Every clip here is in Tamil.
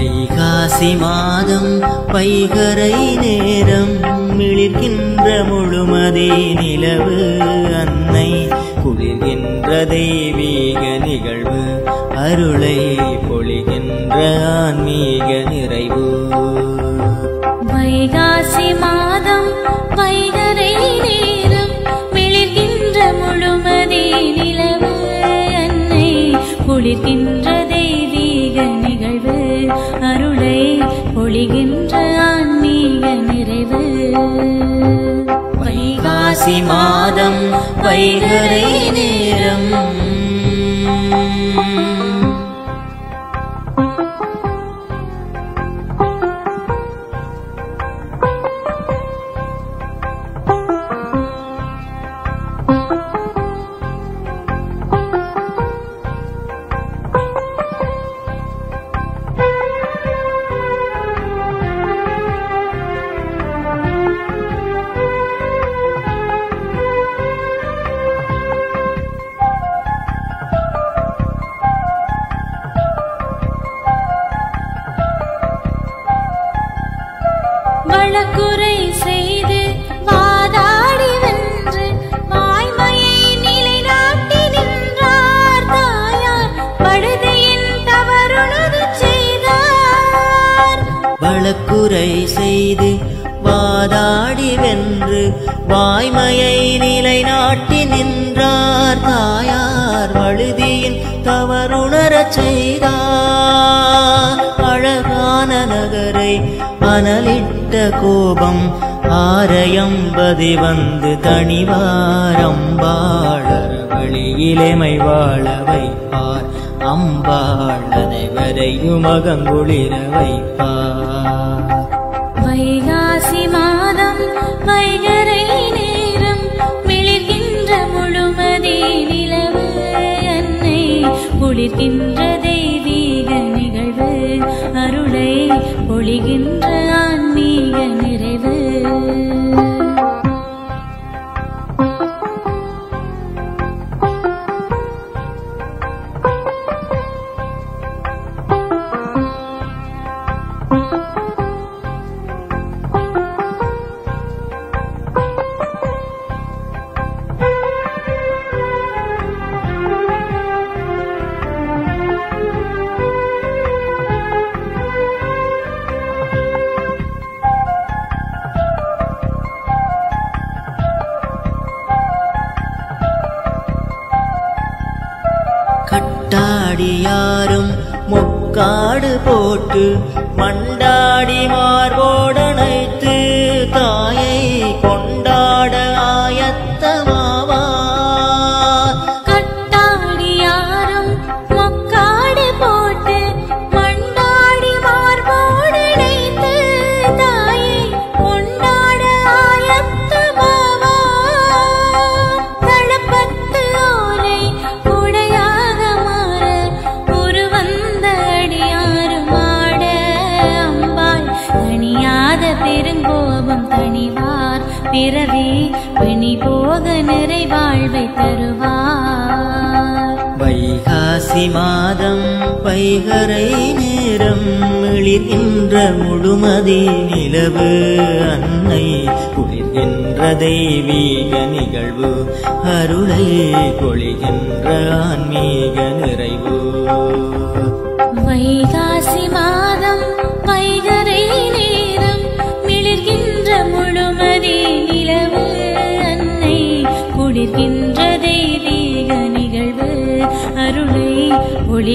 வைகாசி மாதம் வைகரை நேரம் மிளிர்கின்ற முழுமதே நிலவு அன்னை குளிர்கின்ற தெய்வீக நிகழ்வு அருளை அருளை பொழிகின்ற ஆன்மீக நிறைவு. வைகாசி மாதம் வைகரை வழக்குரை செய்து வாதாடி வென்று வாய்மையை நிலைநாட்டி நின்றார் தாயார். படுதையின் தவறுணது செய்தார். வழக்குரை செய்து வாதாடி வென்று வாய்மையை நிலைநாட்டி நின்றார் தாயார். வழுதியின் தவறுணரச் செய்தார். அழகான நகரை அனலிட்ட கோபம் ஆரையம்பதி வந்து தனிவாரம்பாளர் அம்பாளர் வாழ வைப்பார். அம்பாள் அனைவரையும் அகங்குளிர வைப்பார். வைகா பொழிகின்ற அடியாரும் முக்காடு போட்டு மண்டாடி மார்போடனைத்து தாய் பிறவி பிணி போக நிறைவாழ்வை தருவார். வைகாசி மாதம் பைகரை நேரம் மிளிர்கின்ற முழுமதி நிலவு அன்னை குளிர்கின்ற தெய்வீக நிகழ்வு அருளை பொழிகின்ற ஆன்மீக நிறைவு.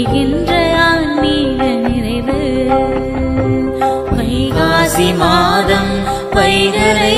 ஒளிகின்ற ஆன்மீக நிறைவு. வைகாசி மாதம் வைகரை